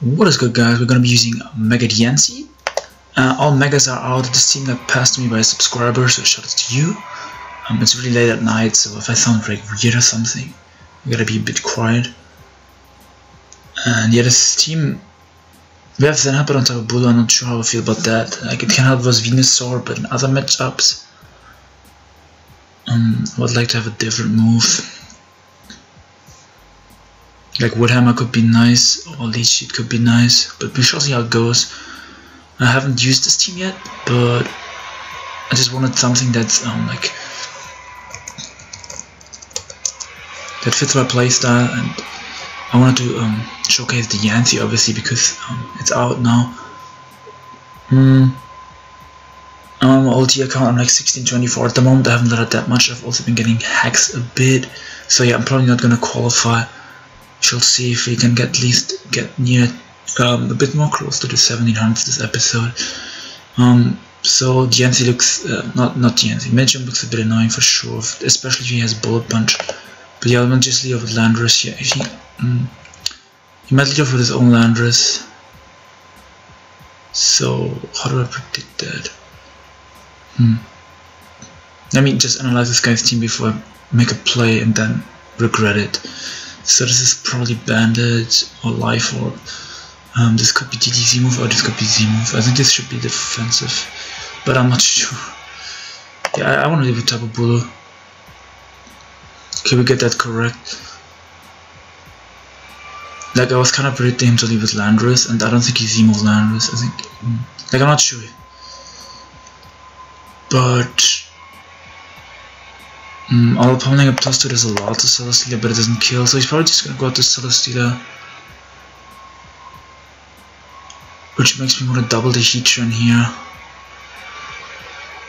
What is good guys, we're going to be using Mega Diancie. Uh, all Megas are out, this team got passed to me by a subscriber, so shout out to you. Um, it's really late at night, so if I sound like weird or something, you gotta be a bit quiet. And yeah, this team, we have Zen Headbutt on top of Bulu, I'm not sure how I feel about that. Like, it can help us Venusaur, but in other matchups, um, I would like to have a different move. Like Woodhammer could be nice, or Leech Seed could be nice, but we shall see how it goes. I haven't used this team yet, but I just wanted something that's um, like that fits my playstyle, and I wanted to um, showcase Diancie obviously because um, it's out now. I'm on my old account, I'm like 1624 at the moment. I haven't let it that much. I've also been getting hacks a bit, so yeah, I'm probably not gonna qualify shall see if we can get at least get near um, a bit more close to the 1700s this episode. Um, so Diancie looks uh, not not Diancie. Medicham looks a bit annoying for sure, especially if he has bullet punch. But yeah, I'll just off with Landorus. Yeah, if he mm, he might lead off with his own Landorus. So how do I predict that? Hmm. Let me just analyze this guy's team before I make a play and then regret it. So this is probably Bandit or Life Orb. Um, this could be DDZ move or this could be Z move. I think this should be defensive, but I'm not sure. Yeah, I, I want to leave it Tapu Bulu. Can we get that correct? Like I was kind of predicting him to leave with Landorus, and I don't think he's emo Landorus. I think, mm, like I'm not sure, but Mm, all pummeling up 2 does a lot to Celesteela, but it doesn't kill, so he's probably just gonna go out to Celesteela. Which makes me want to double the heat Heatran here.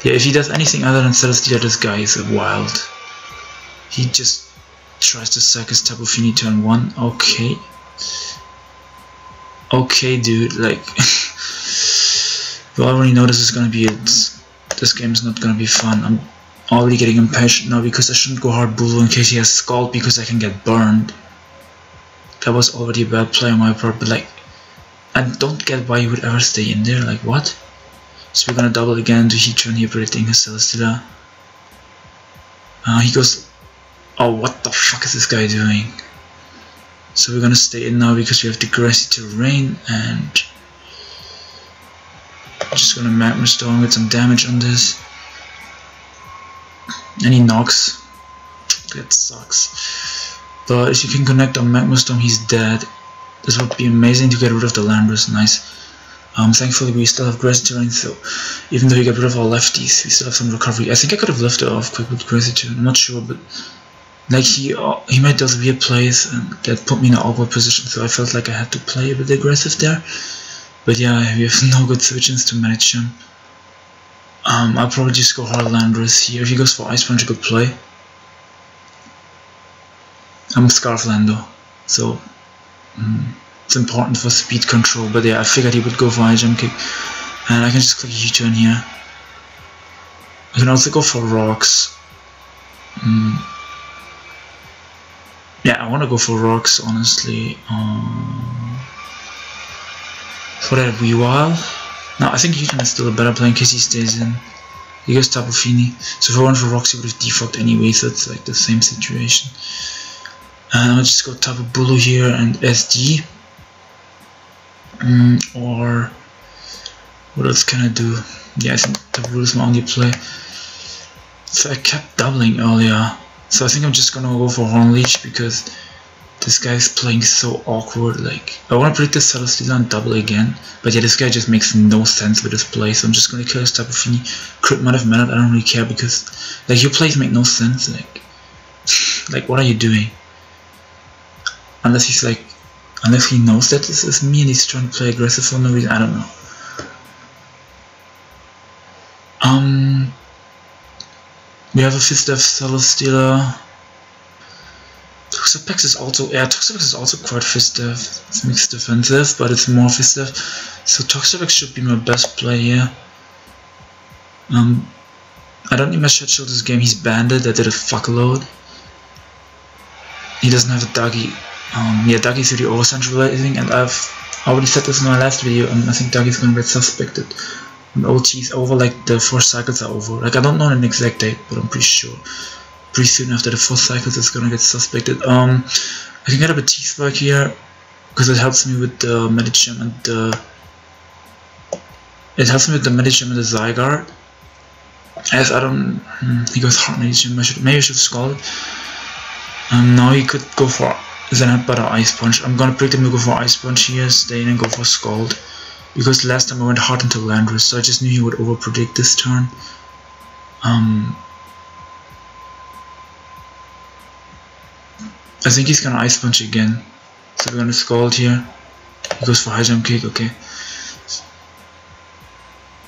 Yeah, if he does anything other than Celesteela, this guy is wild. He just tries to sack his Tapu Fini turn 1. Okay. Okay, dude, like... we already know this is gonna be it. This game is not gonna be fun. I'm already getting impatient now because I shouldn't go hard Bulu in case he has Scald because I can get burned. That was already a bad play on my part, but like, I don't get why he would ever stay in there, like what? So we're gonna double again to Heatran here predicting his Celesteela. Uh, he goes, oh what the fuck is this guy doing? So we're gonna stay in now because we have the grassy terrain and just gonna Magma Storm with some damage on this. He knocks. That sucks. But if you can connect on Magma Storm, he's dead. This would be amazing to get rid of the Landorus. Nice. Um, thankfully, we still have Grass Terrain, so even though we get rid of our lefties, we still have some recovery. I think I could have left it off quick with Grassy Terrain. I'm not sure, but like he uh, he made those weird plays and that put me in an awkward position, so I felt like I had to play a bit aggressive there. But yeah, we have no good switches to manage him. Um, I'll probably just go hard here. If he goes for Ice Punch, a good play. I'm a Scarf Lando, so um, it's important for speed control. But yeah, I figured he would go for High Jump Kick, and I can just click U-turn here. I can also go for rocks. Um, yeah, I want to go for rocks, honestly. Um, for that Weavile. No, I think U-turn is still a better play in case he stays in. He goes Tapu Fini. So if I went for Roxy, would have default anyway, so it's like the same situation. And I'll just go Tapu Bulu here and SD. Mm, or what else can I do? Yeah, I think Tapu is my only play. So I kept doubling earlier. So I think I'm just gonna go for Horn Leech because this guy's playing so awkward, like, I want to predict the Celesteela on double again, but yeah, this guy just makes no sense with his play, so I'm just gonna kill his Tapu Fini. Crit might have mattered, I don't really care, because, like, your plays make no sense, like, like, what are you doing? Unless he's like, unless he knows that this is me and he's trying to play aggressive for no reason, I don't know. Um, we have a Fist of Celesteela, Toxapex is also yeah Toxapex is also quite fistive. It's mixed defensive, but it's more fistive. So Toxapex should be my best play here. Um, I don't need my Shed Shell this game. He's banded. I did a fuckload. He doesn't have a Dougie. Um, yeah, Dougie's really over centralizing, and I've already said this in my last video, and I think Doug is gonna get suspected. When OLT is over, like the four cycles are over. Like I don't know an exact date, but I'm pretty sure. Pretty soon after the four cycles, it's gonna get suspected. Um, I can get up a T-Spike here because it helps me with the Medicham and the. It helps me with the Medicham and the Zygarde. As I don't, hmm, he goes hard Medicham. I should maybe I should have scalded. Um, now he could go for Zen Headbutt or Ice Punch. I'm gonna predict him to go for Ice Punch here, stay and go for Scald. Because last time I went hard into Landorus, so I just knew he would over predict this turn. Um, I think he's gonna Ice Punch again. So we're gonna Scald here. He goes for High Jump Kick, okay.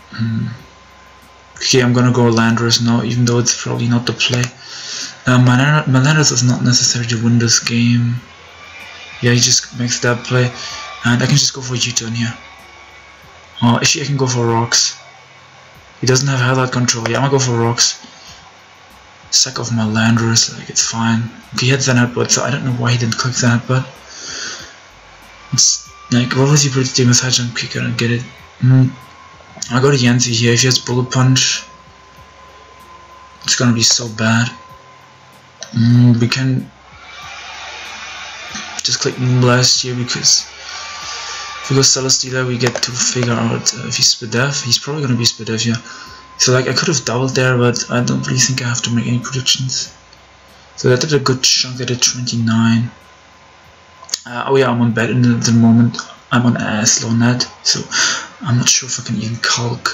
Hmm. Okay, I'm gonna go Landorus now, even though it's probably not the play. Uh, Melendez is not necessary to win this game. Yeah, he just makes that play. And I can just go for U-turn here. Oh, actually I can go for rocks. He doesn't have highlight control. Yeah, I'm gonna go for rocks. Sack of my Landorus, like it's fine. He had Zen Headbutt, so I don't know why he didn't click that, but It's like, what was he predicting with high jump kick? I don't get it. Mm. I got to Yancy here. If he has Bullet Punch, it's gonna be so bad. Mm, we can just click Moonblast here because if we go Celesteela we get to figure out uh, if he's Spadef. He's probably gonna be Spadef, yeah. So like I could have doubled there but I don't really think I have to make any predictions. So that did a good chunk, I did 29. Uh, oh yeah, I'm on bed in the, moment. I'm on AS low net, so I'm not sure if I can even calc.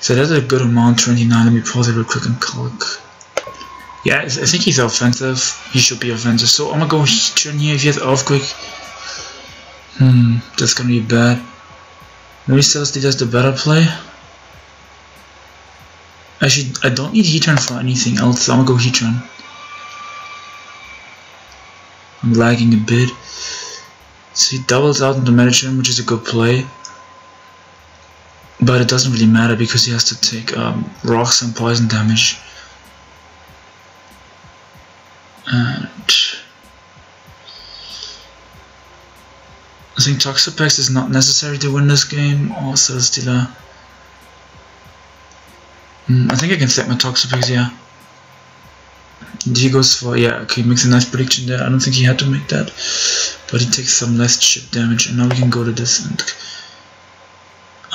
So that's a good amount, 29. Let me pause it real quick and calc. Yeah, I think he's offensive. He should be offensive. So I'm gonna go turn here if he has Earthquake. Hmm, that's gonna be bad. Maybe Celesteela does the better play. Actually, I don't need Heatran for anything else, so I'm gonna go Heatran. I'm lagging a bit. So he doubles out into Medicham, which is a good play. But it doesn't really matter because he has to take um, rocks and poison damage. And I think Toxapex is not necessary to win this game, or Celesteela. Mm, I think I can set my Toxapex, yeah. Goes for, yeah, okay, makes a nice prediction there. I don't think he had to make that, but he takes some less chip damage, and now we can go to this and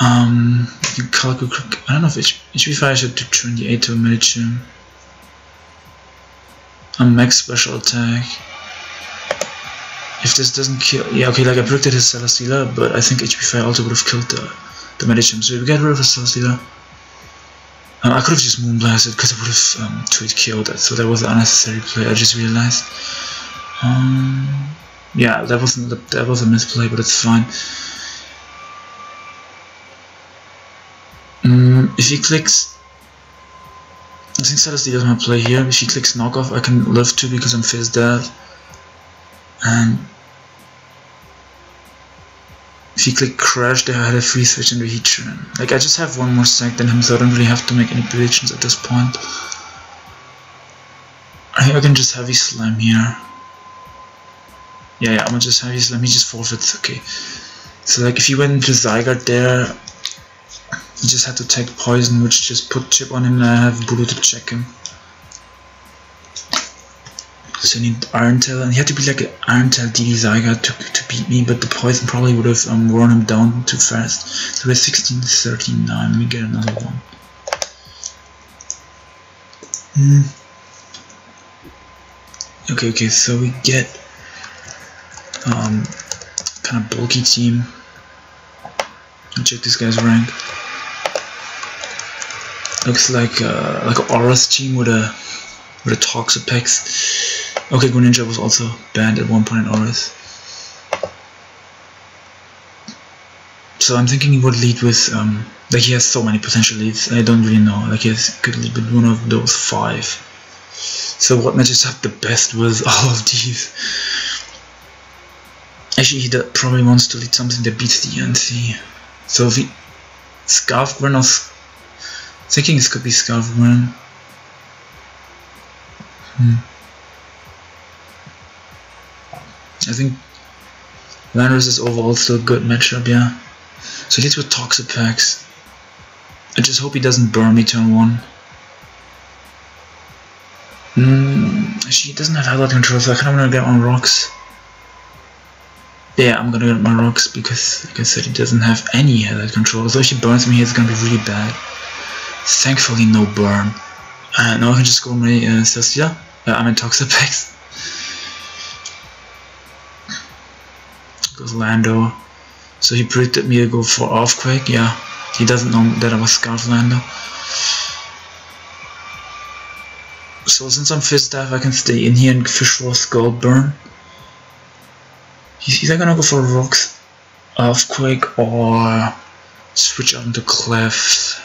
um, you can. I don't know if HP fire should do 28 to a Medicham a max special attack. If this doesn't kill, yeah, okay, like I predicted his Celesteela, but I think HP Fire also would have killed the the Medicham. So we get rid of the Celesteela. Um, I could have just Moonblasted because I would have um, tweet killed it, So that was an unnecessary play. I just realized. Um, yeah, that wasn't that was a misplay, but it's fine. Um, if he clicks I think Celesteela does not play here. If she clicks knockoff, I can live too because I'm face dead. And if you click crash, they had a free switch in the Heatran. Like I just have one more sec than him, so I don't really have to make any predictions at this point. I think I can just heavy slam here. Yeah, yeah, I'm gonna just heavy slam. He just forfeits. Okay. So like if you went into Zygarde there, he just had to take poison, which just put chip on him, and I have Bulu to check him. So I need Iron Tail, and he had to be like an Iron Tail DD Zygarde to, to beat me, but the poison probably would have um, worn him down too fast. So we're 16 39, let me get another one. Hmm. Okay, okay, so we get um, kind of bulky team. Check this guy's rank. Looks like uh, like an ORAS team with a with a Toxapex. Okay, Greninja was also banned at one point in ORAS. So I'm thinking he would lead with um, like he has so many potential leads. I don't really know. Like he has, could lead with one of those five. So what matches have the best with all of these? Actually, he probably wants to lead something that beats the NC. So if he Scarf or Thinking this could be Scarfman. Hmm. I think Landorus is overall still a good matchup, yeah. So he he's with Toxic Toxapex. I just hope he doesn't burn me turn 1. Mm, she doesn't have highlight control, so I kind of want to get on rocks. Yeah, I'm gonna get my rocks because, like I said, he doesn't have any highlight control. So if she burns me, it's gonna be really bad. Thankfully, no burn. Uh, now I can just go on my uh, Celesteela. Uh, I'm in Toxapex. Goes Lando. So he predicted me to go for Earthquake, yeah. He doesn't know that I was Scarf Lando. So since I'm Fist Dive, I can stay in here and fish for Scald Burn. He's either gonna go for Rocks, Earthquake, or switch out into Clef.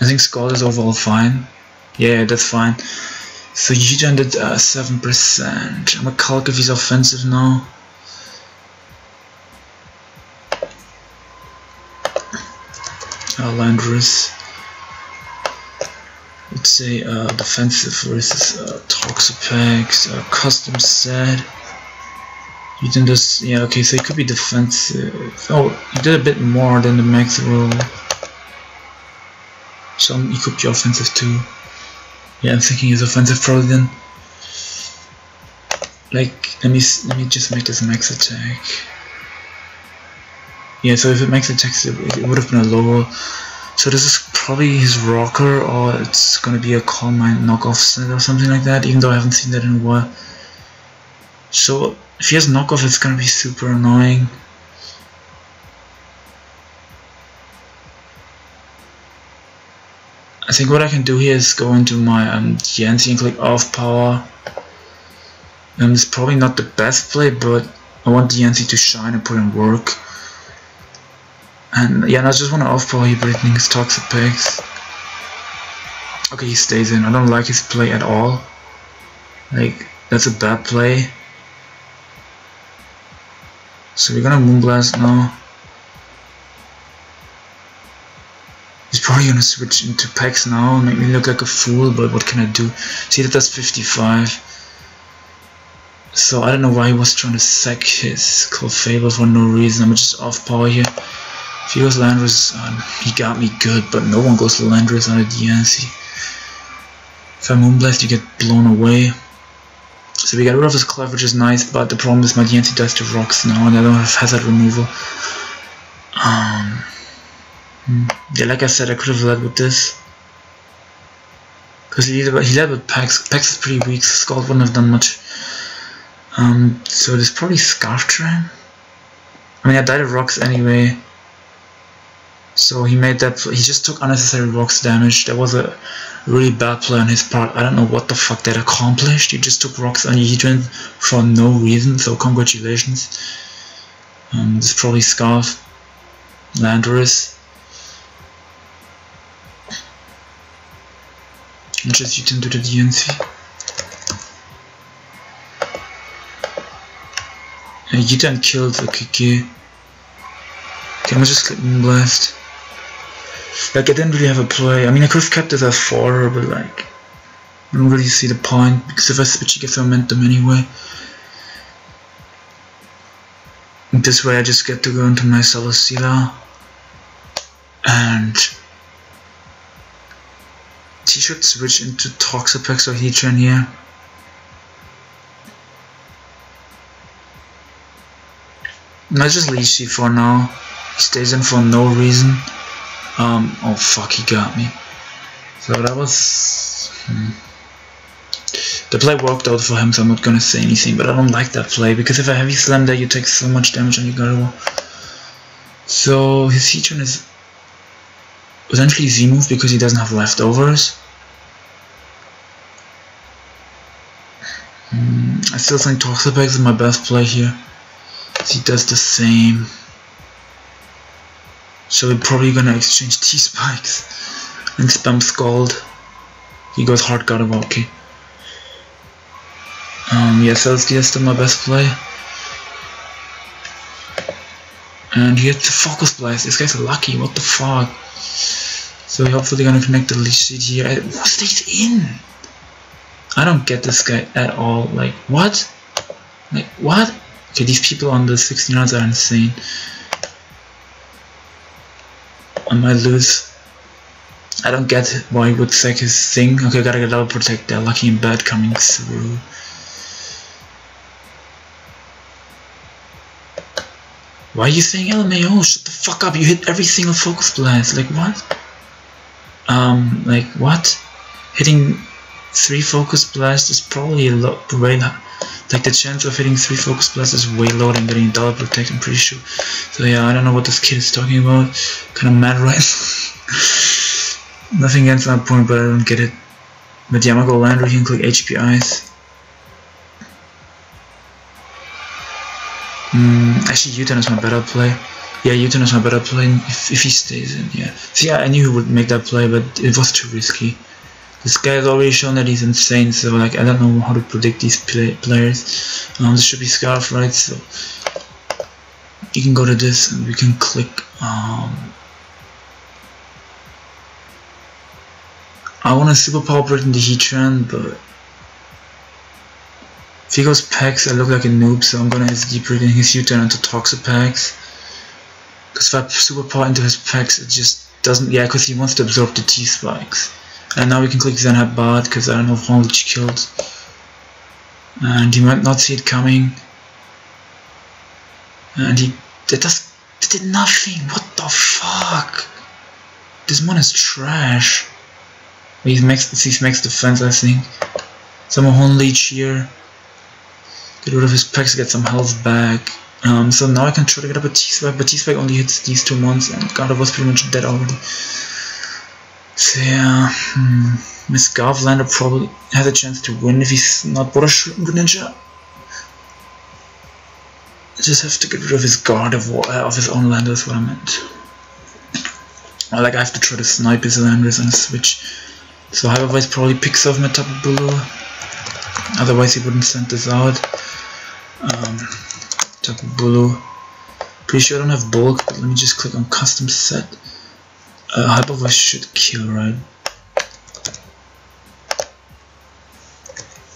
I think Scald is overall fine. Yeah, that's fine. So you uh, 7%. I'm a if he's offensive now. Uh, Landorus. Let's say uh, defensive versus uh, Toxapex, uh, custom set. You did this, yeah, okay, so it could be defensive. Oh, you did a bit more than the max roll. So he could be offensive too. Yeah, I'm thinking he's offensive probably then. Like, let me let me just make this max attack. Yeah, so if it makes attack, it, it would have been a lower. So this is probably his rocker, or it's gonna be a call mine knockoff set or something like that. Even though I haven't seen that in a while. So if he has knockoff, it's gonna be super annoying. Think what I can do here is go into my um, Diancie and click Earth Power. Um, it's probably not the best play, but I want Diancie to shine and put in work. And yeah, and I just want to Earth Power here, but I think it's Toxapex. Okay, he stays in. I don't like his play at all. Like, that's a bad play. So we're gonna Moonblast now. He's probably gonna switch into Pex now and make me look like a fool, but what can I do? See that that's 55. So I don't know why he was trying to sack his Clefable for no reason. I'm just Earth Power here. If he goes Landorus, um, he got me good, but no one goes to Landorus on a Diancie. If I Moonblast, you get blown away. So we got rid of his Clef, which is nice, but the problem is my Diancie does the rocks now, and I don't have hazard removal. Um. Yeah, like I said, I could have led with this. Because he, he led with Pex. Pex is pretty weak, so Scald wouldn't have done much. Um, so there's probably Scarf Train. I mean, I died of rocks anyway. So he made that, he just took unnecessary rocks damage. That was a really bad play on his part. I don't know what the fuck that accomplished. He just took rocks on Heatran for no reason, so congratulations. Um, this is probably Scarf. Landorus. Just you into the DNC. Uh, you didn't kill the Kiki. Can I just click Blast? Like I didn't really have a play. I mean I could have kept this as 4 but like I don't really see the point because if I switch it gets momentum anyway. This way I just get to go into my Celesteela and he should switch into Toxapex or Heatran here. Not just Leechy for now. He stays in for no reason. Um, oh fuck, he got me. So that was... Hmm. The play worked out for him, so I'm not gonna say anything, but I don't like that play, because if I heavy slam there, you take so much damage and on your Gardevoir. So his Heatran is essentially Z-move because he doesn't have leftovers. I still think Toxapex is my best play here. He does the same. So we're probably gonna exchange T-Spikes and spam Scald. He goes hard Gardevoir, okay. Um, yeah, Celesteela is still my best play. And he hits the Focus Blast. This guy's lucky, what the fuck. So hopefully gonna connect the Leech Seed here. Who stays in? I don't get this guy at all. Like, what? Like, what? Okay, these people on the 16 yards are insane. I might lose. I don't get why he would sack his thing. Okay, gotta get double protect there. Lucky and bad coming through. Why are you saying LMAO? Shut the fuck up, you hit every single focus blast. Like what? Um, like what? Hitting three focus blasts is probably a lot way like the chance of hitting three focus blasts is way lower than getting double protect, I'm pretty sure. So yeah, I don't know what this kid is talking about. Kinda mad right Nothing against my point, but I don't get it. But yeah, I'm gonna go Landry and click HP Mm, actually, U-turn is my better play. Yeah, U-turn is my better play if, if he stays in, yeah. Yeah, I knew he would make that play, but it was too risky. This guy has already shown that he's insane, so like, I don't know how to predict these play players. Um, this should be Scarf, right? So you can go to this and we can click um, I want to superpower in the Heatran, but goes Pex, I look like a noob, so I'm gonna SD break in his U-turn into Toxapex. Because if I superpower into his Pex, it just doesn't, yeah, because he wants to absorb the T-spikes. And now we can click Zen Headbutt, because I don't know if Horn Leech killed. And he might not see it coming. And he, that does, that did nothing, what the fuck? This one is trash. He makes he makes defense, I think. Some Horn Leech here. Get rid of his Pex, to get some health back. Um, so now I can try to get up a T-Spike, but T-Spike only hits these two months, and Gardevoir was pretty much dead already. So yeah, hmm. Miss Garflander probably has a chance to win if he's not Water Greninja. I just have to get rid of his guard of, uh, of his own land, that's what I meant. Or like I have to try to snipe his landers and switch so Hyper Voice probably picks off Tapu Bulu. Otherwise he wouldn't send this out. Um, Tapu Bulu. Pretty sure I don't have bulk, but let me just click on custom set. Uh, Hyper Voice should kill, right?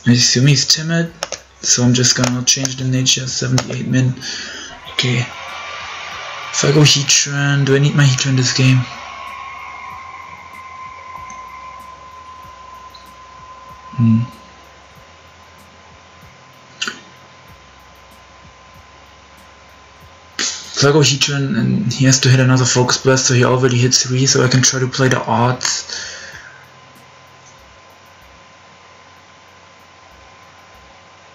I assume he's timid, so I'm just gonna change the nature 78 min. Okay. If I go Heatran, do I need my Heatran this game? Hmm. Heatran and he has to hit another Focus Blast so he already hit 3 so I can try to play the odds.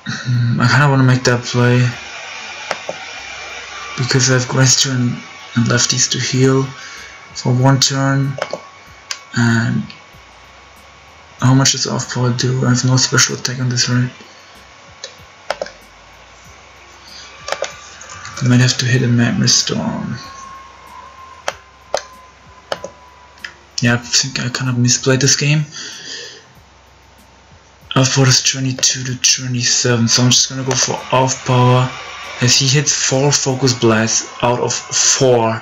Hmm, I kinda wanna make that play because I have and, and lefties to heal for one turn and how much does Earth Power do? I have no special attack on this right. I might have to hit a Magma Storm. Yeah, I think I kind of misplayed this game. Power is 22 to 27, so I'm just gonna go for Earth Power as he hits 4 focus blasts out of 4.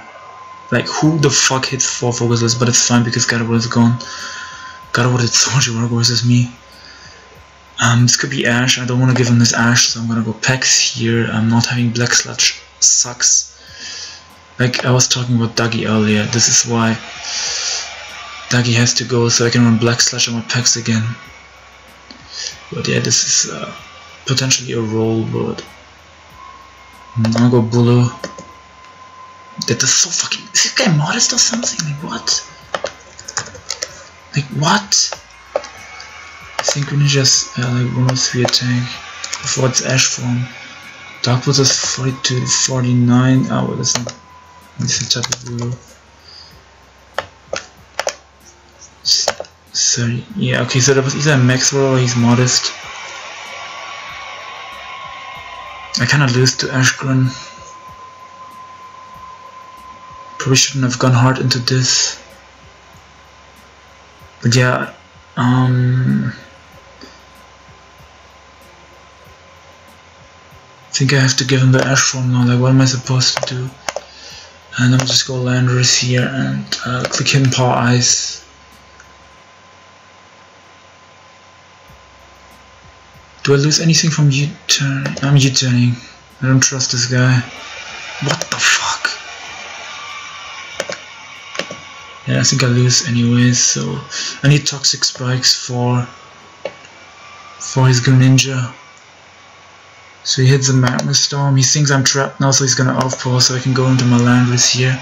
Like, who the fuck hits 4 focus blasts? But it's fine because Gardevoir is gone. God, what did Soldier work versus me? Um, this could be Ash. I don't want to give him this Ash, so I'm gonna go Pex here. I'm not having Black Sludge sucks. Like I was talking about Dougie earlier. This is why Dougie has to go, so I can run Black Sludge on my Pex again. But yeah, this is uh, potentially a roll, but I'll go Bulu. That is so fucking. Is this guy modest or something? Like what? Like what? Need just uh, 103 attack before it's Ash form. Dark puts us 42 to 49. Oh, well, that's not. This is Tapu Bulu. Sorry. Yeah, okay, so that was either a max roll or he's modest. I kinda lose to Ashgren. Probably shouldn't have gone hard into this but yeah um think I have to give him the ash form now like what am I supposed to do and I'm just go Landorus here and uh, click hidden power ice Do I lose anything from U-turn? I'm U-turning. I don't trust this guy. What the fuck? Yeah, I think I lose anyways, so I need toxic spikes for for his Greninja. So he hits a Magma Storm. He thinks I'm trapped now, so he's gonna outpour so I can go into my Landorus here.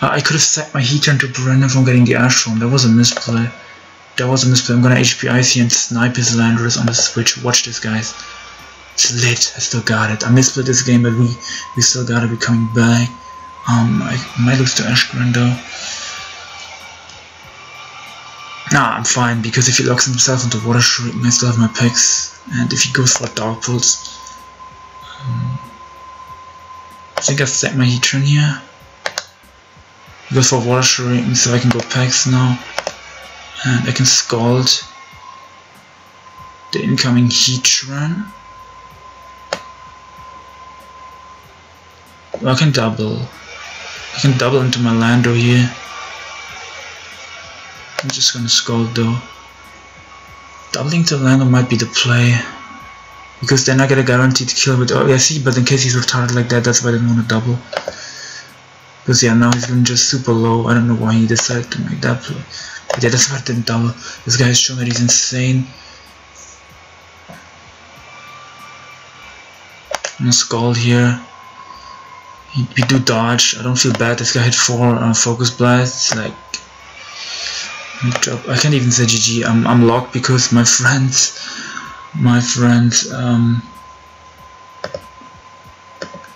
Uh, I could have set my Heatran to prevent him from getting the Ash Storm. That was a misplay. That was a misplay. I'm gonna HP and snipe his Landorus on the switch. Watch this, guys. It's lit. I still got it. I misplayed this game, but we we still gotta be coming back. Um, I might lose to Ashgren though. Nah, I'm fine because if he locks himself into Water Shuriken, I still have my picks. And if he goes for Dark Pulse, um, I think I've set my Heatran here. He goes for Water Shuriken, so I can go Pex now. And I can Scald the incoming Heatran. Well, I can double. I can double into my Lando here. I'm just gonna Scald though. Doubling to Lando might be the play. Because then I get a guaranteed kill with oh yeah see but in case he's retarded like that that's why I didn't want to double. Because yeah now he's going just super low. I don't know why he decided to make that play. But yeah that's why I didn't double. This guy has shown that he's insane. I'm gonna Scald here. We do dodge. I don't feel bad. This guy hit four uh, focus blasts. Like I can't even say GG. I'm I'm locked because my friends, my friends. Um,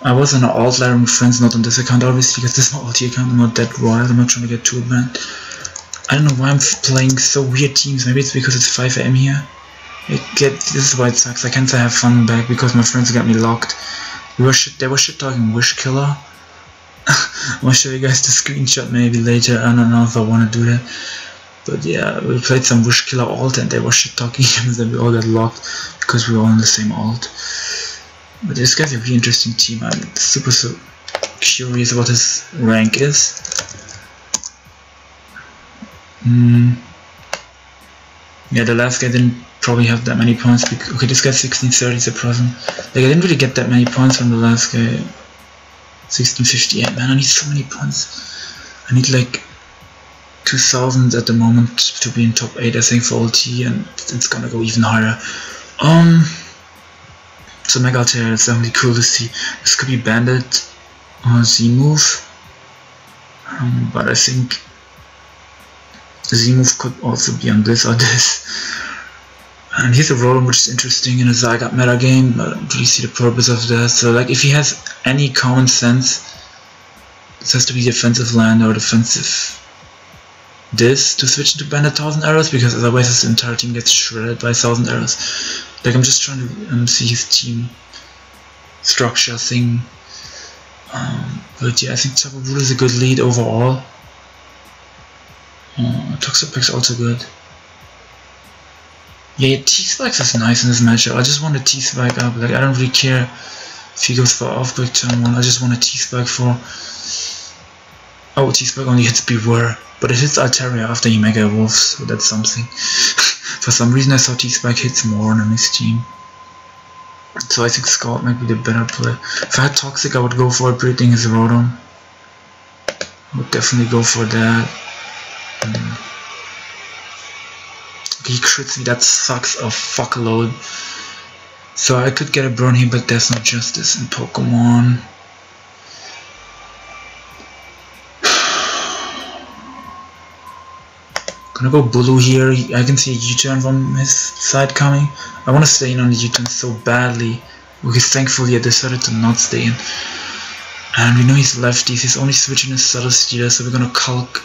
I was on an alt layer with friends, not on this account, obviously, because this is my alt account. I'm not that wild. I'm not trying to get too advanced. I don't know why I'm playing so weird teams. Maybe it's because it's 5 am here. It get this is why it sucks. I can't have fun back because my friends got me locked. We were shit, they were shit talking Wish Killer. I'll show you guys the screenshot maybe later. I don't know if I want to do that. But yeah, we played some Wish Killer alt and they were shit talking and then we all got locked because we were all in the same alt. But this guy's a really interesting team. I'm super so curious what his rank is. Mm. Yeah, the last guy didn't probably have that many points. Because, okay, this guy's 1630 is a present. Like, I didn't really get that many points from the last guy. 1658, man, I need so many points. I need like 2000 at the moment to be in top 8, I think, for ulti, and it's gonna go even higher. Um, so Mega Altaria is definitely cool to see. This could be Bandit or Z move, um, but I think Z move could also be on this or this. And here's a Rotom which is interesting in a Zygarde meta game, but I don't really see the purpose of that. So like if he has any common sense, this has to be defensive land or defensive this to switch to into a 1000 arrows because otherwise his entire team gets shredded by a 1000 arrows. Like I'm just trying to um, see his team structure thing. Um, but yeah, I think Tapu Bulu is a good lead overall. Uh, Toxapex also good. Yeah, T-Spikes is nice in this matchup. I just want a T-Spike up. Like, I don't really care if he goes for Earthquake turn 1. I just want a T-Spike for... Oh, T-Spike only hits Bewear. But it hits Altaria after he Mega Evolves, so that's something. for some reason I thought T-Spike hits more on his team. So I think Scald might be the better play. If I had Toxic, I would go for it, breeding his Rotom. I would definitely go for that. Um, he crits me, that sucks a fuckload. So I could get a burn here, but there's no justice in Pokemon. I'm gonna go Bulu here. I can see a U-turn from his side coming. I want to stay in on the U-turn so badly. Because thankfully I decided to not stay in. And we know he's lefties. He's only switching his Celesteela, so we're gonna Calc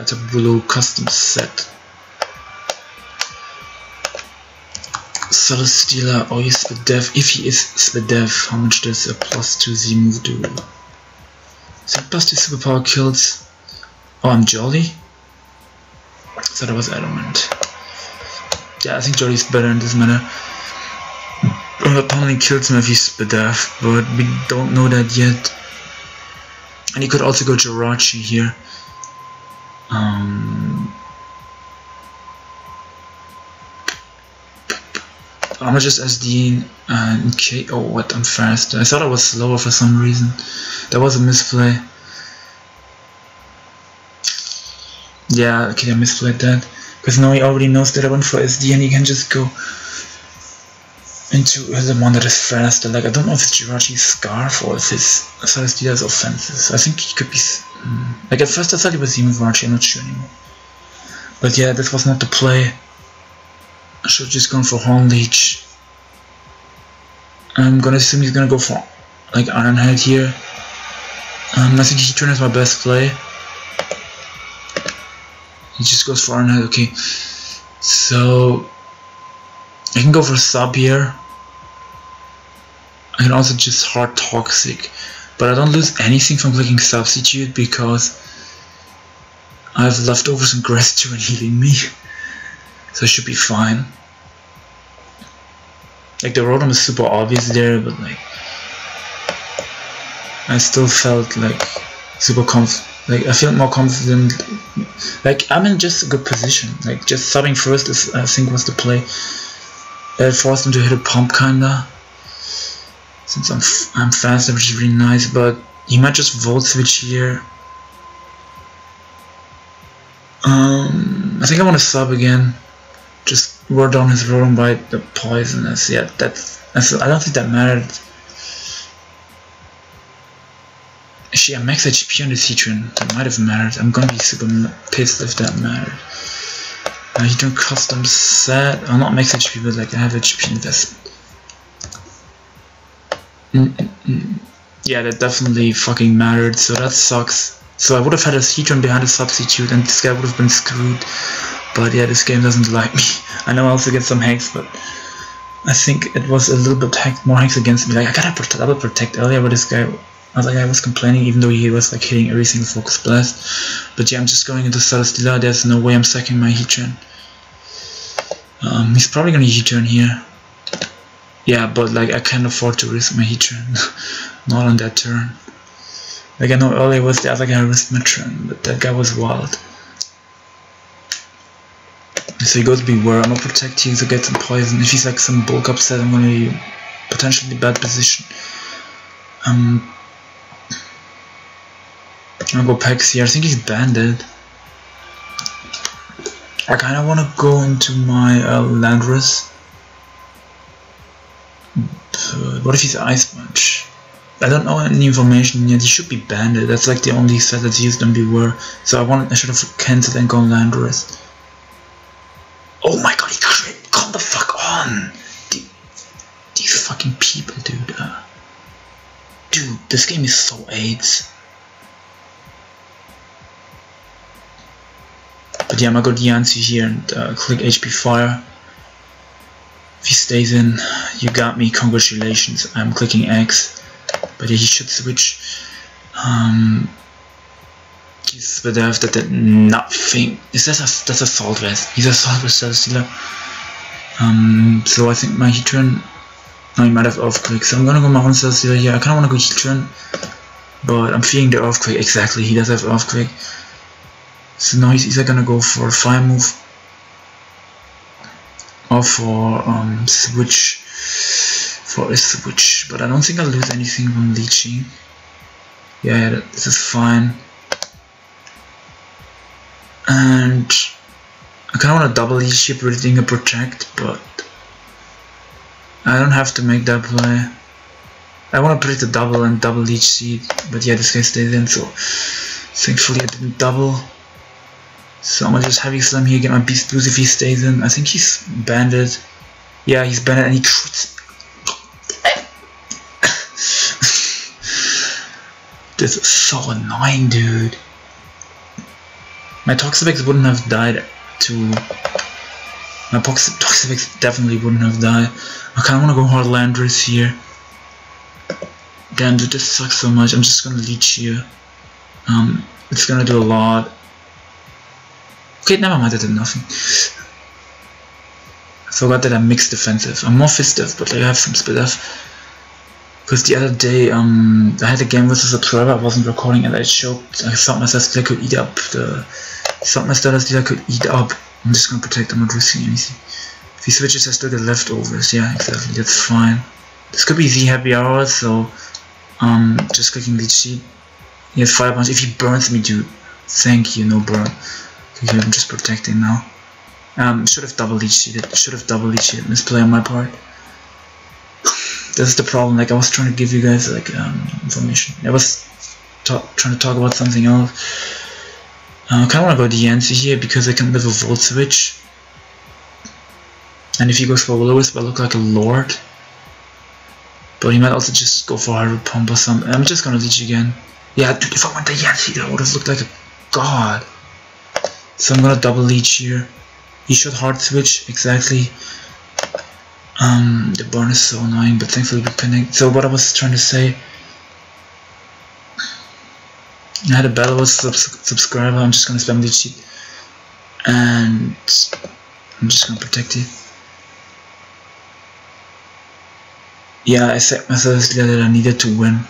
a Bulu custom set. Celesteela or he's Dev. If he is Dev, how much does a plus 2 Z move do? So plus 2 superpower kills. Oh, I'm Jolly? So that was Adamant. Yeah, I think Jolly's better in this manner. Well, opponent kills him if he's Dev, but we don't know that yet. And he could also go Jirachi here. Um, I'm just SD and K. Oh, what? I'm fast. I thought I was slower for some reason. That was a misplay. Yeah, okay, I misplayed that. Because now he already knows that I went for SD and he can just go into the one that is faster. Like, I don't know if it's Jirachi's Scarf or if it's Celesteela's offenses. I think he could be. Mm, like, at first I thought he was Jirachi, I'm not sure anymore. But yeah, this was not the play. I should have just gone for Horn Leech. I'm gonna assume he's gonna go for like Iron Head here. Um, I think he turns my best play. He just goes for Head, okay. So I can go for sub here. I can also just hard toxic. But I don't lose anything from clicking substitute because I have leftovers and grass and healing me. So I should be fine. Like the Rotom is super obvious there, but like I still felt like super conf like I feel more confident like I'm in just a good position. Like just subbing first is I think was the play. It forced him to hit a pump kinda. Since I'm I'm faster which is really nice, but he might just volt switch here. Um I think I want to sub again. Just word on his Rotom by the poisonous. Yeah, that's I don't think that mattered. Actually, I max HP on the Citron. That might have mattered. I'm gonna be super pissed if that mattered. Uh, you don't custom set. I'm not max HP, but like I have HP investment. Mm -mm -mm. Yeah, that definitely fucking mattered. So that sucks. So I would have had a Citron behind a substitute, and this guy would have been screwed. But yeah, this game doesn't like me. I know I also get some hacks, but I think it was a little bit hack, more hacks against me. Like I got a double protect earlier, but this guy, other guy was complaining, even though he was like hitting every single focus blast. But yeah, I'm just going into Celesteela. There's no way I'm sacking my Heatran. Um, he's probably gonna Heatran here. Yeah, but like I can't afford to risk my Heatran. Not on that turn. Like I know earlier was the other guy risked my turn, but that guy was wild. So he goes Bewear, I'm gonna protect you to get some poison. If he's like some bulk upset, I'm gonna be potentially bad position. Um, I'll go Pex here. I think he's banded. I kinda wanna go into my uh, Landorus. But what if he's Ice Punch? I don't know any information yet. He should be banded. That's like the only set that's used on Bewear. So I want I should have cancelled and gone Landorus. Oh my god, he crit! Come the fuck on! these fucking people, dude. Uh, dude, this game is so AIDS. But yeah, I'm gonna go Diancie here and uh, click HP Fire. If he stays in, you got me, congratulations. I'm clicking X. But yeah, he should switch. Um, He's the dev that nothing. Is that a that's Assault Vest? He's Assault Vest stealer. Um, so I think my Heatran. No, he might have earthquake. So I'm gonna go Mahon Celesteela here. I kinda wanna go Heatran. But I'm feeling the earthquake exactly. He does have earthquake. So now he's either gonna go for a fire move? Or for um switch? For a switch. But I don't think I'll lose anything from leeching. Yeah, this is fine. And I kinda wanna double each ship reading a protect but I don't have to make that play. I wanna predict a double and double each seed but yeah this guy stays in so thankfully I didn't double so I'm just heavy slam here get my beast boost if he stays in I think he's banded yeah he's banded and he crits this is so annoying dude my Toxapex wouldn't have died to... My Toxapex definitely wouldn't have died. I kinda wanna go hard Landorus here. Damn dude, this sucks so much. I'm just gonna leech here. Um, it's gonna do a lot. Okay, never mind, I did nothing. I forgot that I'm mixed defensive. I'm more fist but I have some split def. Because the other day, um, I had a game with a subscriber, I wasn't recording, and I showed, I thought my could eat up the, I thought my Celesteela could eat up. I'm just gonna protect, I'm not risking anything. If he switches, I still get leftovers. Yeah, exactly. That's fine. This could be the happy hour, so um, just clicking the cheat. He has fire punch. If he burns me, dude, thank you, no burn. I'm just protecting now. Um, should have double leech seeded. Should have double leech seeded. Misplay on my part. this is the problem. Like I was trying to give you guys like um, information. I was trying to talk about something else. Uh, I kind of want to go Diancie here because I can live a Volt Switch. And if he goes for Lewis, I look like a Lord. But he might also just go for Hydro Pump or something. I'm just gonna leech again. Yeah, dude, if I went Diancie, that would have looked like a god. So I'm gonna double leech here. He should hard switch, exactly. Um, the burn is so annoying, but thankfully we connect. So what I was trying to say, I had a battle with a subscriber, I'm just gonna spam the cheat. And I'm just gonna protect it. Yeah, I set myself that I needed to win.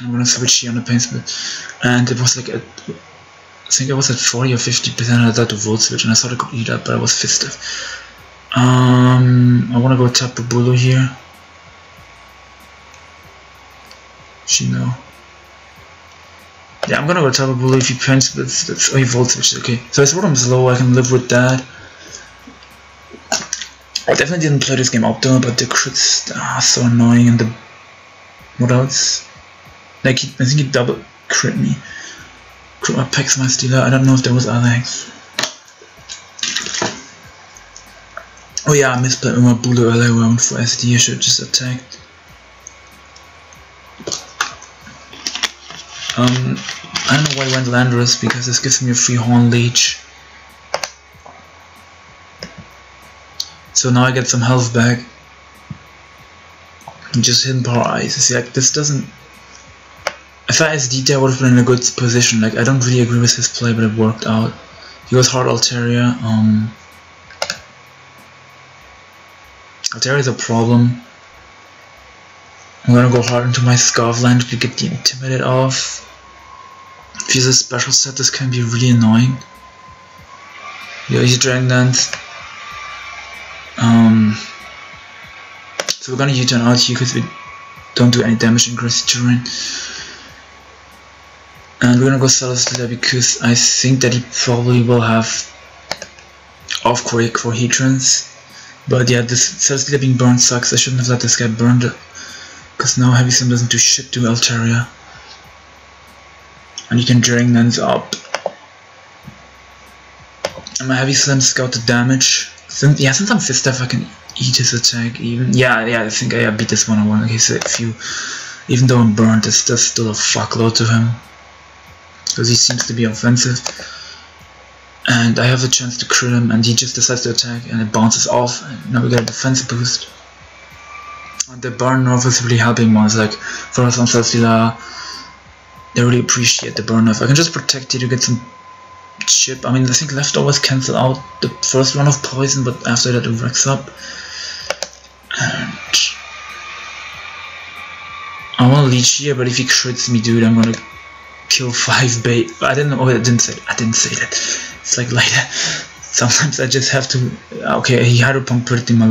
I'm gonna switch here on the paint and it was like a I think I was at 40 or 50 percent I that to volt switch and I thought I could eat up but I was fisted. Um, I want to go Tapu Bulu here. She know. Yeah, I'm gonna go Tapu Bulu if he prints that's that's oh he volt switch, okay. So his bottom's low, I can live with that. I definitely didn't play this game optimal, but the crits are so annoying and the what else? Like he, I think he double crit me. My Pex my Steeler. I don't know if there was other hacks. Oh yeah, I misplayed my Bulu earlier I went for SD, I should just attacked. Um, I don't know why I went Landorus because this gives me a free Horn Leech. So now I get some health back. And just hidden power ice. See, like this doesn't. If I SD I would have been in a good position. Like I don't really agree with his play, but it worked out. He goes hard Altaria. Um, Altaria is a problem. I'm gonna go hard into my Scarfland to get the Intimidate off. If he's a special set, this can be really annoying. Yeah, he's Dragon Dance. Um, so we're gonna U-turn out here because we don't do any damage in grassy terrain. And we're gonna go Celesteela because I think that he probably will have off quake for Heatrans. But yeah, this Celesteela being burned sucks. I shouldn't have let this guy burned because now Heavy Slam doesn't do shit to Altaria. And you can Dragon Dance up. And my Heavy Slam scout the damage. Since, yeah, since I'm fifth step, I can eat his attack even. Yeah, yeah, I think I beat this one on one. Okay, so if you, even though I'm burned, it's just still a fuckload to him. Because he seems to be offensive. And I have a chance to crit him, and he just decides to attack, and it bounces off. And now we get a defense boost. And the burn nerf is really helping ones like for us on They really appreciate the burn nerf. I can just protect you to get some chip. I mean, I think leftovers cancel out the first run of poison, but after that it wrecks up. And I want to leech here, but if he crits me, dude, I'm gonna kill five bait. I didn't know. Oh, I didn't say. I didn't say that. It's like later. Sometimes I just have to. Okay, he had a pump predicting my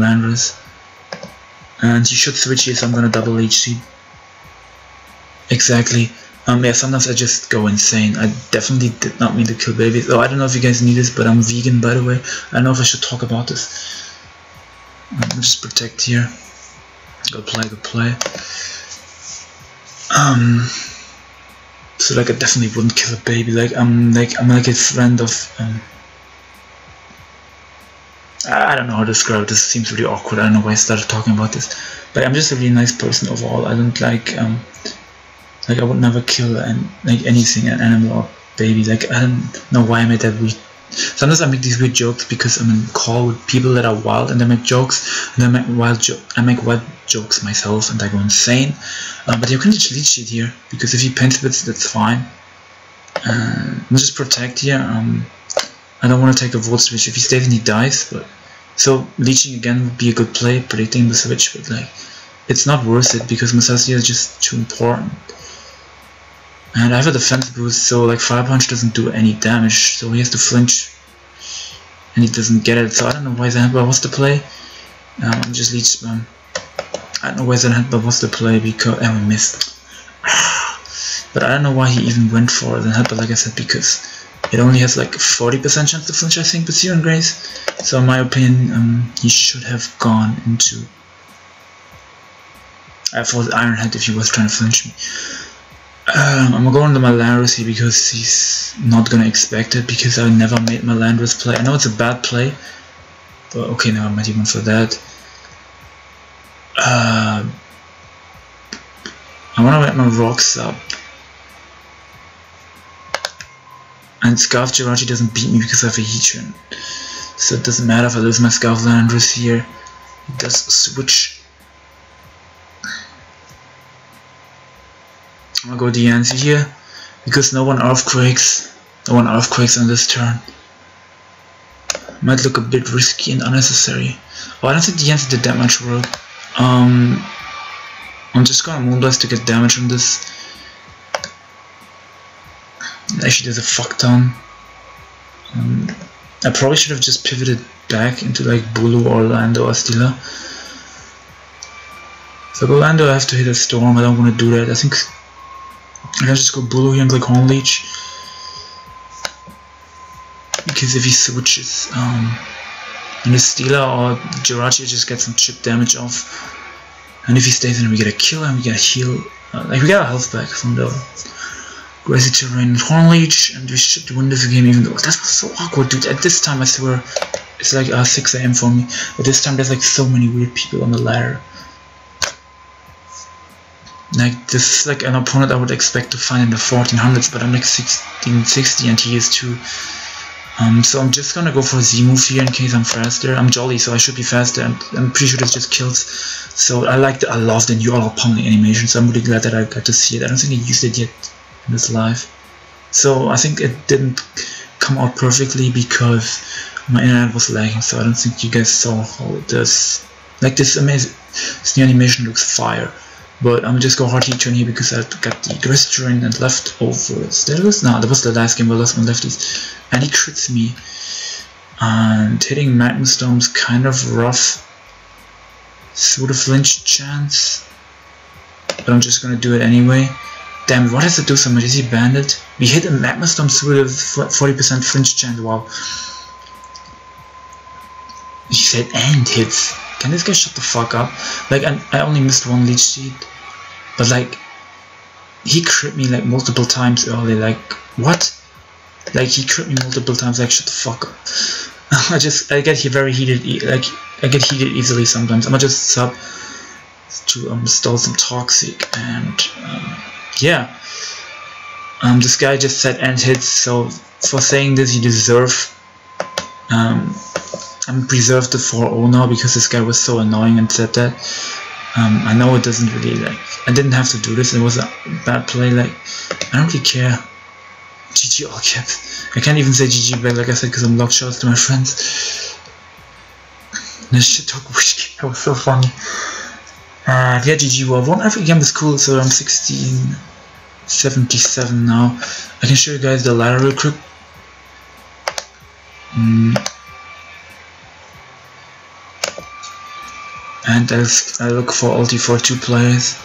and he should switch here, so I'm gonna double HC. Exactly. Um, yeah, sometimes I just go insane. I definitely did not mean to kill babies. Oh, I don't know if you guys need this, but I'm vegan, by the way. I don't know if I should talk about this. Um, just protect here. Go play, go play. Um, so like I definitely wouldn't kill a baby. Like I'm like I'm like a friend of. Um, I don't know how to describe it. This seems really awkward. I don't know why I started talking about this, but I'm just a really nice person overall. I don't like um, like I would never kill an, like anything, an animal or baby. Like I don't know why I made that weird. Sometimes I make these weird jokes because I'm in call with people that are wild and they make jokes and I make wild jo I make wild jokes myself and I go insane. Uh, but you can just leech here because if he paints bits, that's fine. Uh, just protect here. Um, I don't want to take a volt switch. If he stays and he dies, but so leeching again would be a good play, predicting the switch, but like it's not worth it because Musashi is just too important. And I have a defense boost, so like Fire Punch doesn't do any damage, so he has to flinch. and he doesn't get it. So I don't know why Zen Headbutt was the play. Um, just leech. Um, I don't know why Zen Headbutt was to play because and we missed. but I don't know why he even went for Zen Headbutt, like I said, because it only has like 40% chance to flinch, I think, with Serene Grace. So in my opinion, um, he should have gone into I thought Iron Head if he was trying to flinch me. Um, I'm going to Landorus here because he's not gonna expect it because I never made my Landorus play. I know it's a bad play, but okay, now I'm might even for that. Uh, I wanna get my rocks up. And Scarf Jirachi doesn't beat me because I have a Heatran. So it doesn't matter if I lose my Scarf Landorus here. It does switch Gonna go Diancie here? Because no one earthquakes. No one earthquakes on this turn. Might look a bit risky and unnecessary. Oh I don't think Diancie did that much work. Um I'm just gonna Moonblast to get damage on this. Actually there's a fuck ton. Um, I probably should have just pivoted back into like Bulu or Lando or Steeler so Lando I have to hit a storm. I don't want to do that. I think Can just go Bulu here and click Horn Leech. Because if he switches um, into Steeler or Jirachi just get some chip damage off. And if he stays in we get a kill and we get a heal. Uh, like we get our health back from the Grassy Terrain and Horn Leech and we should win this game even though that was so awkward dude. At this time I swear it's like uh, 6 am for me. At this time there's like so many weird people on the ladder. Like this is like an opponent I would expect to find in the 1400s, but I'm like 1660 and he is too. Um, so I'm just gonna go for Z move here in case I'm faster. I'm jolly, so I should be faster. and I'm pretty sure this just kills. So I like the, I love the new all pummeling animation. So I'm really glad that I got to see it. I don't think I used it yet in this live. So I think it didn't come out perfectly because my internet was lagging. So I don't think you guys saw how it does. Like this amazing, this new animation looks fire. But I'm just gonna go hard Heatran here because I got the Grassy Terrain and leftovers. That was no, that was the last game, but last one lefties. And he crits me. And hitting Magma Storm's kind of rough. Sort of flinch chance. But I'm just gonna do it anyway. Damn, what does it do so much? Is he banded? We hit a Magma Storm through the 40% flinch chance, wow. He said and hits. Can this guy shut the fuck up? Like, I, I only missed one leech seed, but like, he crit me like multiple times early. Like, what? Like, he crit me multiple times. Like, shut the fuck up. I just, I get very heated. Like, I get heated easily sometimes. I'm gonna just sub to um, install some toxic and um, yeah. Um, this guy just said end hits, so for saying this, you deserve um, I'm preserved the 4-0 now because this guy was so annoying and said that. Um, I know it doesn't really like I didn't have to do this. It was a bad play. Like I don't really care. GG all caps. I can't even say GG back like I said because I'm locked shots to my friends. This shit took whiskey. That was so funny. Uh, yeah, GG. Well, one every game is cool. So I'm 16, 77 now. I can show you guys the ladder real quick. Mm. And I've, I look for ulti for two players.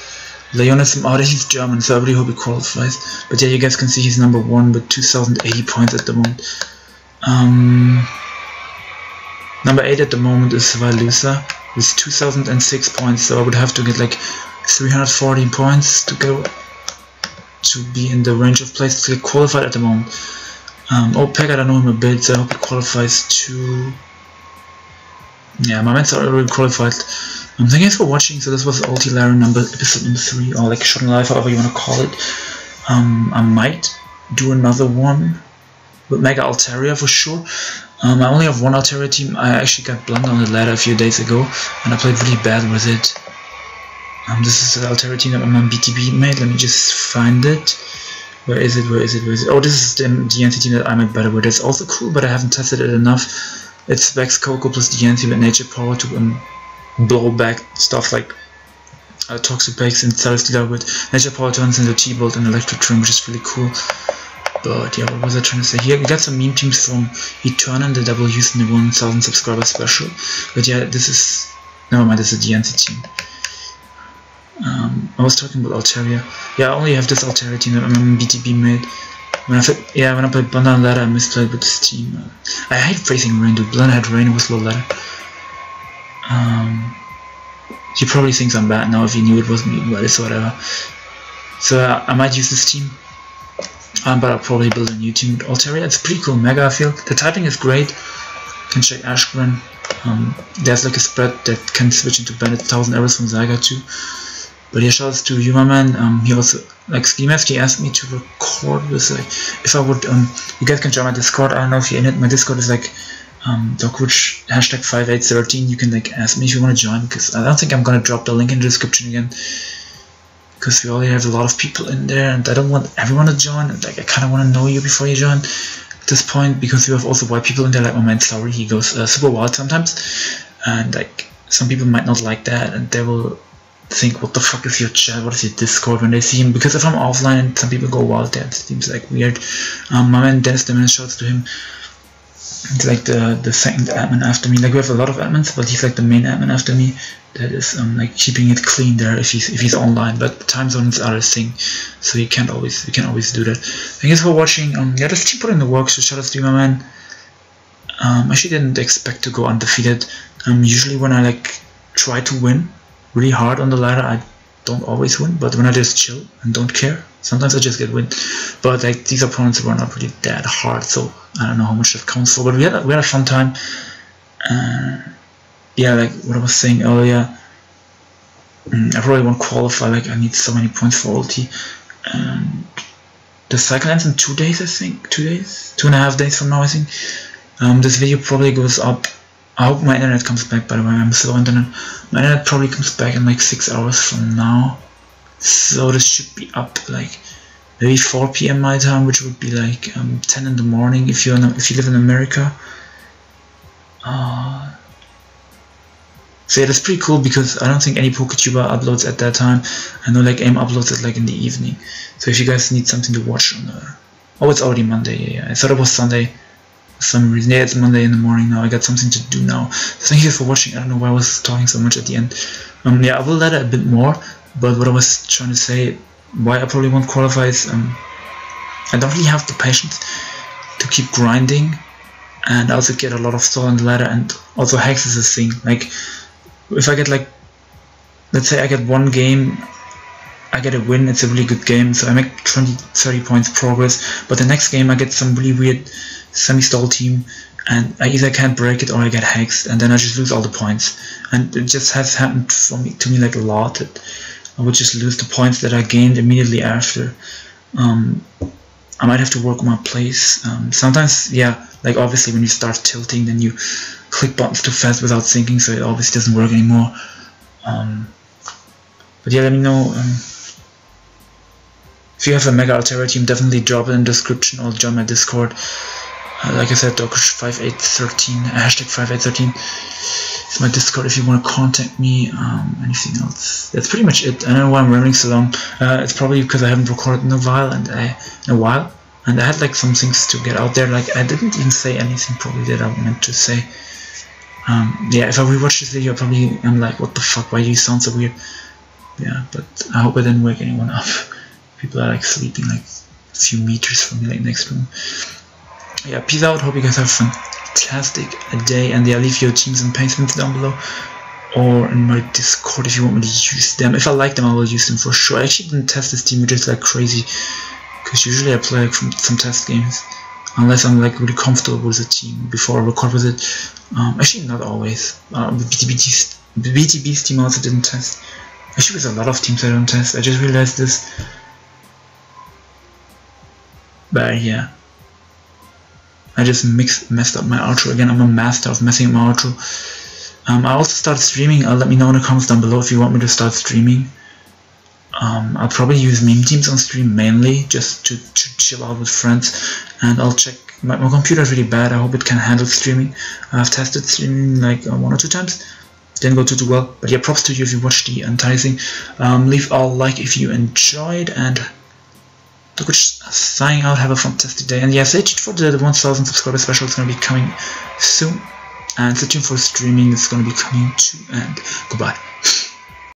Leonis Maude, he's German, so I really hope he qualifies. But yeah, you guys can see he's number one with 2080 points at the moment. Um, number 8 at the moment is Valusa with 2006 points, so I would have to get like 314 points to go to be in the range of places to get qualified at the moment. Um, OPEC, I don't know him a bit, so I hope he qualifies to yeah, my mates are already qualified. Um, thank you for watching. So this was Ulti Larry number episode number three, or like Shot Life, however you want to call it. Um, I might do another one with Mega Altaria for sure. Um, I only have one Altaria team. I actually got blunt on the ladder a few days ago, and I played really bad with it. Um, this is the Altaria team that my BTB made. Let me just find it. Where is it? Where is it? Where is it? Oh, this is the, the entity that I made better with. It's also cool, but I haven't tested it enough. It's specs Koko plus DNT with nature power to um, blow back stuff like uh, Toxapex and Celesteela with nature power turns into T-Bolt and Electric Terrain, which is really cool. But yeah, what was I trying to say? Here we got some meme teams from Eternal the double used in the 1000 subscriber special. But yeah, this is never mind. This is the NC team. Um, I was talking about Altaria. Yeah, I only have this Altaria team that I'm BTB made. When I fit, yeah, when I played Blood and Ladder, I misplayed with this team. Uh, I hate facing Rain, dude. Blood had Rain with low ladder. Um, he probably thinks I'm bad now if he knew it was me, but it's whatever. So uh, I might use this team. Um, but I'll probably build a new team with Altaria. It's a pretty cool mega, I feel. The typing is great. You can check Ashgren. Um, there's like a spread that can switch into Bandit 1000 arrows from Zyga too. But yeah, shoutouts to Yuma Man. Um, he also like SchemeFT he asked me to record with like if I would um you guys can join my Discord. I don't know if you're in it. My Discord is like um Dogwitch hashtag 5813. You can like ask me if you want to join because I don't think I'm gonna drop the link in the description again. Because we already have a lot of people in there and I don't want everyone to join. Like I kinda wanna know you before you join at this point because we have also white people in there like my man Sorry, he goes uh, super wild sometimes and like some people might not like that and they will think what the fuck is your chat? What is your discord? When they see him because if i'm offline some people go wild that seems like weird. Um, my man dennis Demon shouts to him. He's like the the second admin after me. Like we have a lot of admins but he's like the main admin after me that is um, like keeping it clean there if he's if he's online. But time zones are a thing so you can't always you can always do that. Thanks for watching. Um yeah just keep putting the work so shout out to my man. Um, I actually didn't expect to go undefeated. Um usually when I like try to win really hard on the ladder, I don't always win, but when I just chill and don't care, sometimes I just get win. But like these opponents were not really that hard, so I don't know how much that counts for. But we had a, we had a fun time. Uh, yeah, like what I was saying earlier, mm, I probably won't qualify. Like I need so many points for ulti. And the cycle ends in two days, I think. Two days, two and a half days from now, I think. Um, this video probably goes up I hope my internet comes back by the way, I'm slow internet. My internet probably comes back in like 6 hours from now. So this should be up like maybe 4 p.m. my time, which would be like um, 10 in the morning if you if you live in America. Uh, so yeah, that's pretty cool because I don't think any PokeTuber uploads at that time. I know like AIM uploads it like in the evening. So if you guys need something to watch on the... Oh, it's already Monday, yeah, yeah. I thought it was Sunday some reason. Yeah, it's Monday in the morning now. I got something to do now. Thank you for watching. I don't know why I was talking so much at the end. Um, yeah, I will let it a bit more. But what I was trying to say, why I probably won't qualify is um, I don't really have the patience to keep grinding and also get a lot of stall on the ladder and also hex is a thing. Like if I get like, let's say I get one game I get a win, it's a really good game, so I make 20, 30 points progress, but the next game I get some really weird semi-stall team and I either can't break it or I get hexed and then I just lose all the points. And it just has happened for me to me like a lot that I would just lose the points that I gained immediately after. Um, I might have to work on my place. Um, sometimes yeah like obviously when you start tilting then you click buttons too fast without thinking so it obviously doesn't work anymore. Um, but yeah let me know um, if you have a Mega Altaria team definitely drop it in description or join my discord uh, like I said, Dokush5813, hashtag 5813 is my Discord if you want to contact me. Um, anything else? That's pretty much it. I don't know why I'm rambling so long. Uh, it's probably because I haven't recorded in a while and I, in a while, and I had like some things to get out there. Like I didn't even say anything probably that I meant to say. Um, yeah, if I rewatch this video, probably I probably am like, what the fuck? Why do you sound so weird? Yeah, but I hope I didn't wake anyone up. People are like sleeping like a few meters from me, like next room yeah, peace out. Hope you guys have a fantastic day. And yeah, leave your teams and placements down below or in my Discord if you want me to use them. If I like them, I will use them for sure. I actually didn't test this team just like crazy because usually I play like from some test games unless I'm like really comfortable with the team before I record with it. Um, actually, not always. Uh, BTB's, BTB's team also didn't test. Actually, with a lot of teams I don't test. I just realized this. But yeah. I just mixed, messed up my outro again. I'm a master of messing up my outro. Um, I also start streaming. Uh, let me know in the comments down below if you want me to start streaming. Um, I'll probably use meme teams on stream mainly just to, to chill out with friends and I'll check my, my computer is really bad I hope it can handle streaming I've tested streaming like uh, one or two times didn't go too, too well but yeah props to you if you watched the entire thing um, leave a like if you enjoyed and Twitch signing out. Have a fantastic day. And stay tuned for the 1000 subscriber special. It's gonna be coming soon. And stay tuned for streaming. It's gonna be coming too. And goodbye.